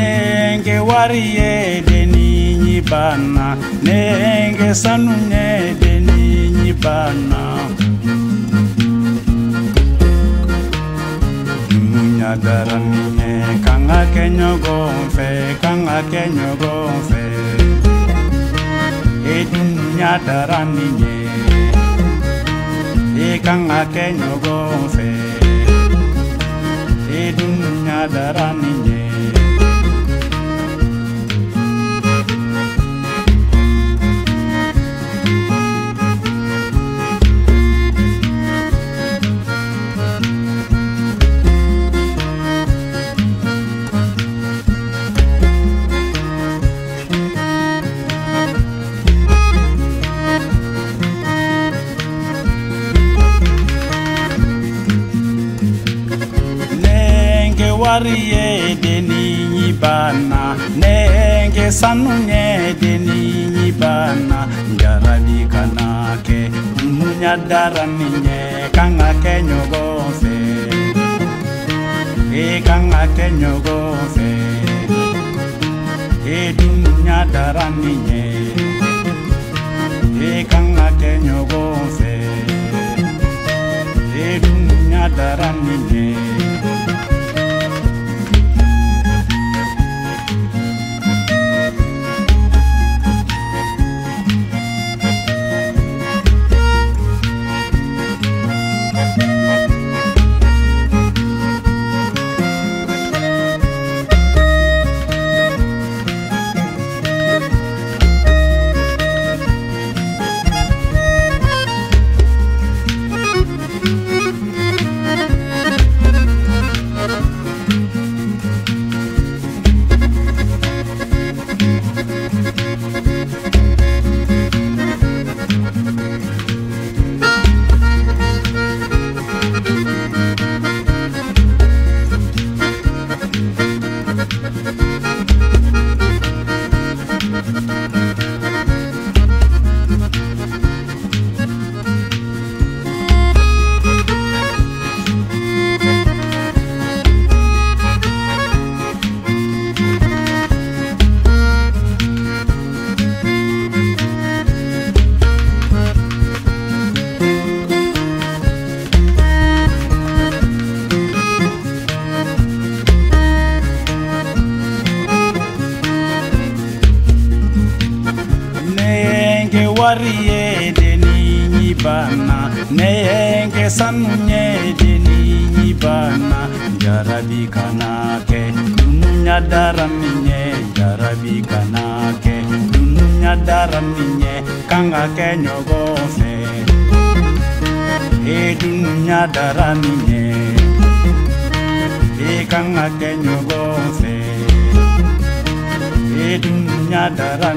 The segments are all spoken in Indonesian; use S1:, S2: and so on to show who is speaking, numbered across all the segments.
S1: nenge wariye ninyi bana nenge sanunyede ninyi bana. Nimunyagara mine kangake nyogomfe kangake nyogomfe edu nimunyadara mine ekangake nyogomfe nenge wari ye deni ɲibana nenge sanu ɲɛ deni ɲibana njarabi kana kɛ nunya dara ni ɲɛ kan ka kɛ ɲɔgɔn fɛ e kan ka kɛ ɲɔgɔn fɛ e dununya dara ni ɲɛ e kan ka kɛ ɲɔgɔn fɛ e dununya dara ɲibana nenge sanu ɲɛ deni ɲibana jarabi kana kɛ dunuya dara min ɲɛ jarabi kana kɛ dunuya dara min ɲɛ kan ka kɛ ɲɔgɔn fɛ e dunuya dara min ɲɛ e kan ka kɛ ɲɔgɔn fɛ e dunuya dara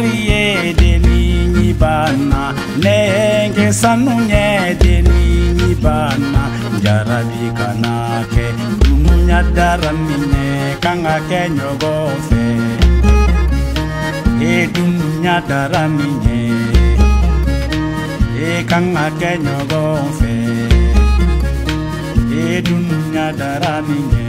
S1: min ɲɛ nenge wari ye deni ɲibana nenge sanu ɲɛ deni ɲibana jarabi kana kɛ dumuya dara minɛ kan ka kɛ ɲɔgɔn fɛ e dumuya dara minɛ e kan ka kɛ ɲɔgɔn fɛ e dumuya dara minɛ